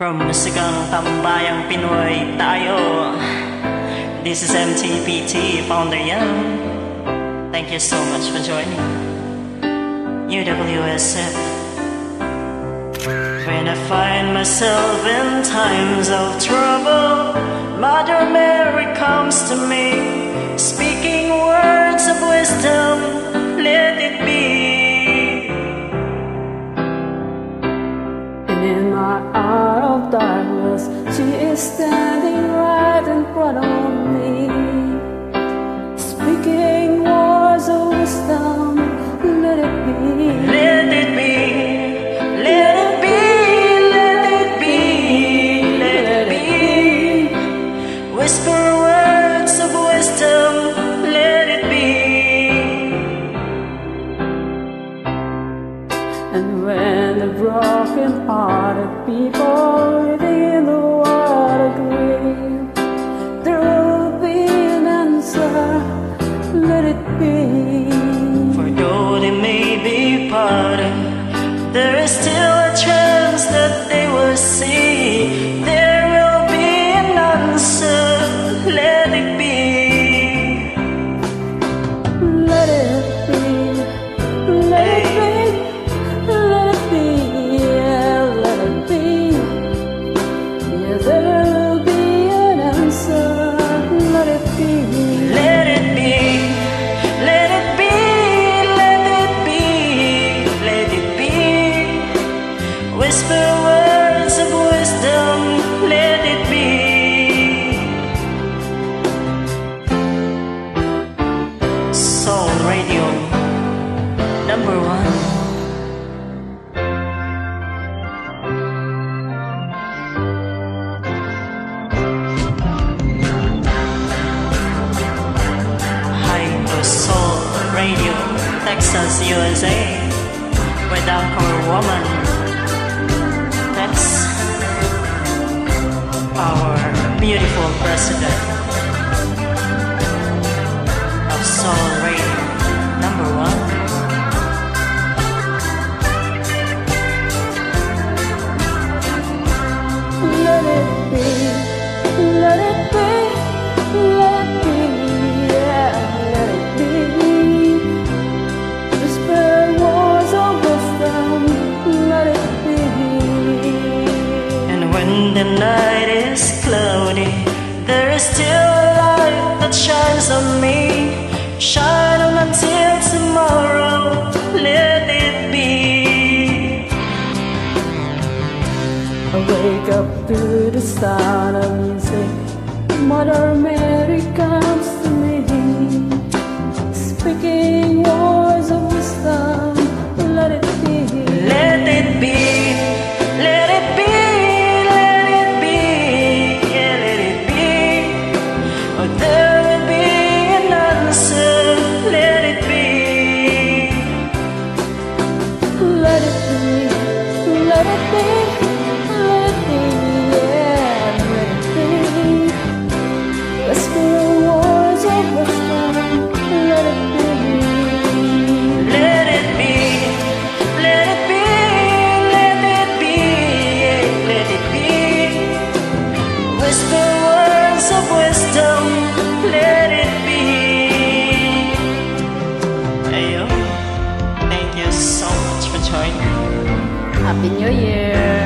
From musikang tambayang Pinoy tayo. This is MTPT founder Young. Thank you so much for joining UWSF. When I find myself in times of trouble, Mother Mary comes to me. There is still Texas, USA, without our woman. That's our beautiful president of Soul Radio, number one. the night is cloudy, there is still a light that shines on me. Shine on until tomorrow, let it be. I wake up to the sound of music. Mother, may year.